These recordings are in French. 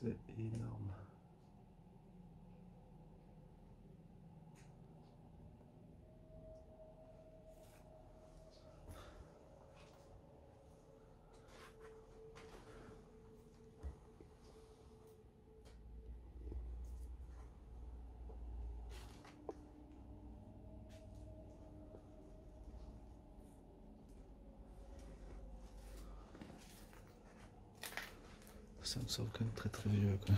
C'est énorme. Ça me semble quand même très très vieux quoi.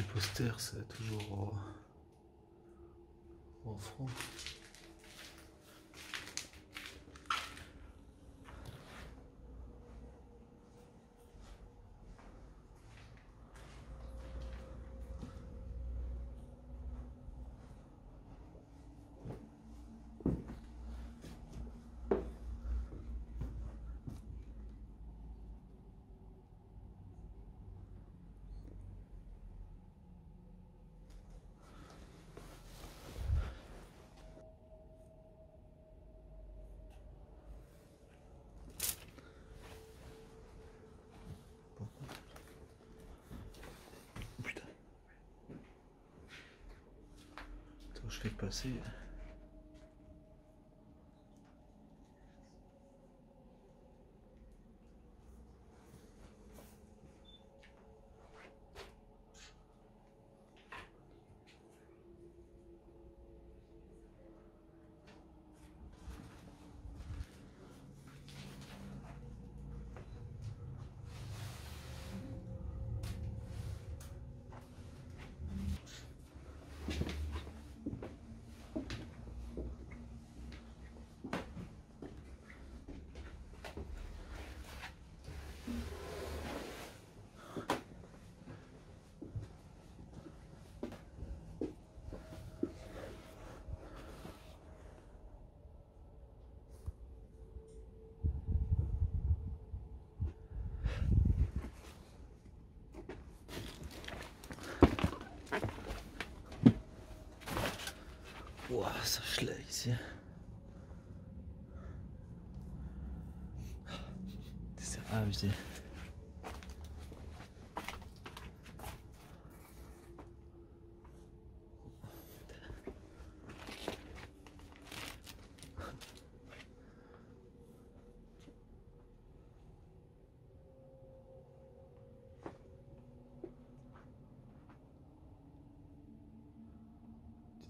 Les posters, c'est toujours en, en Attends, je fais passer. Ouah, ça gelait ici. C'est abusé.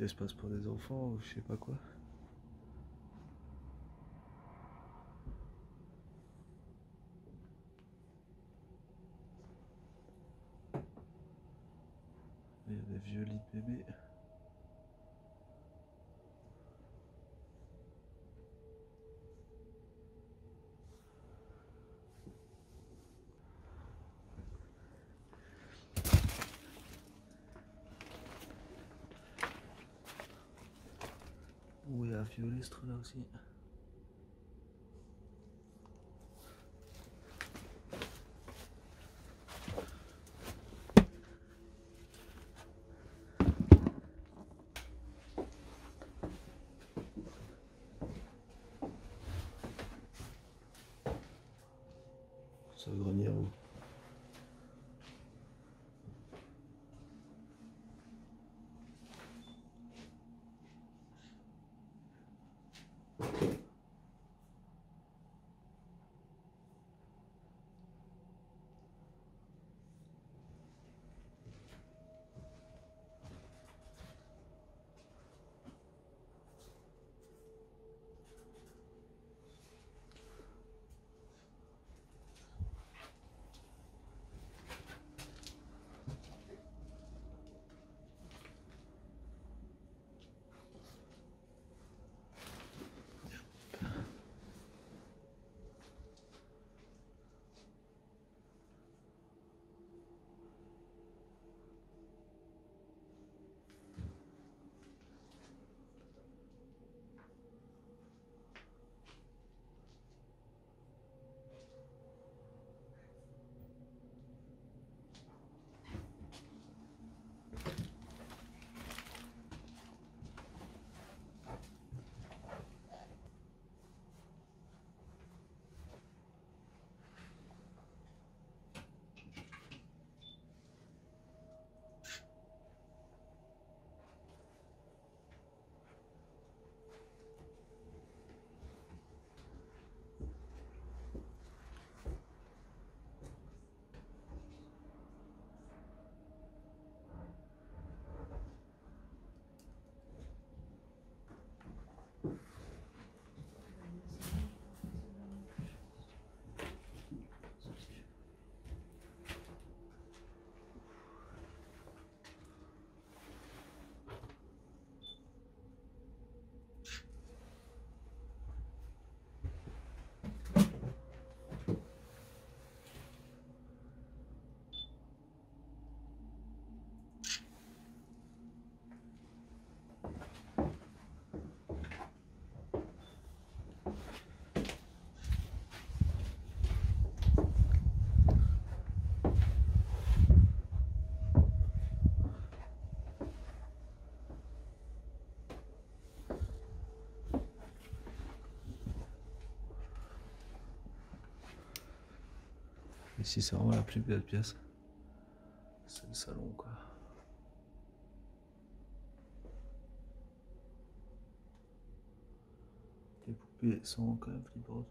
Espace pour des enfants ou je sais pas quoi. Il y a des vieux lits de bébés. Ouh, il y a là aussi. C'est le grenier où Ici, c'est vraiment la plus belle pièce. C'est le salon, quoi. Les poupées sont quand même flippantes.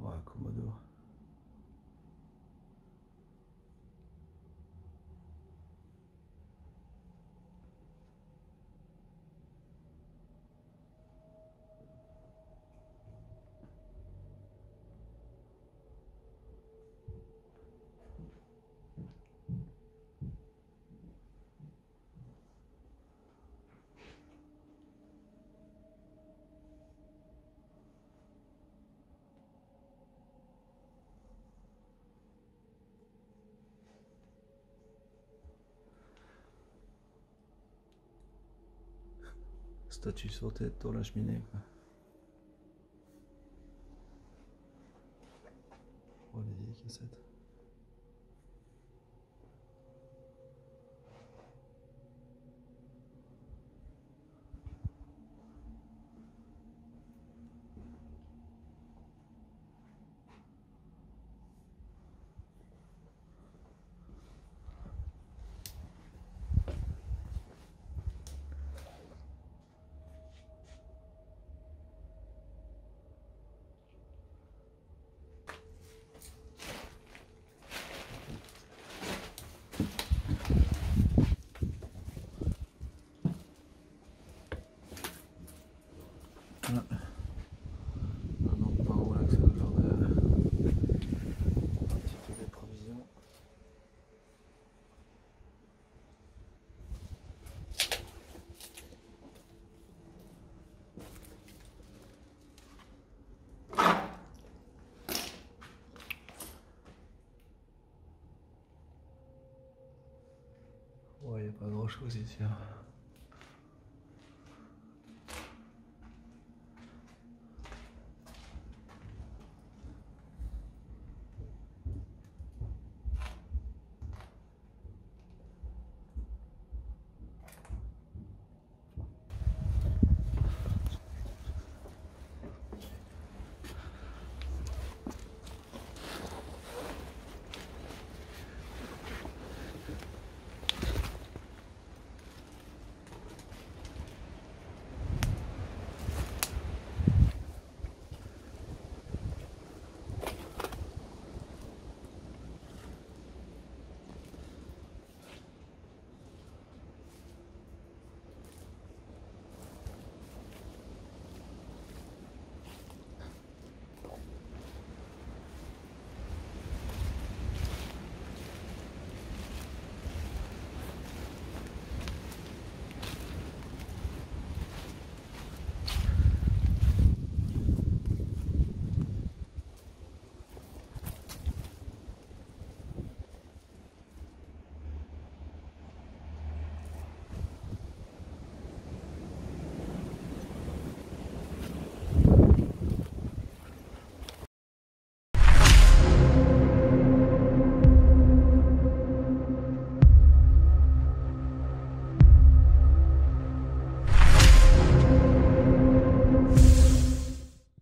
Ouais, Commodore. Statue sur tête dans la cheminée. Voilà. Maintenant, on part où là, que c'est le genre de. Un petit peu des provisions. Ouais, y a pas grand chose ici.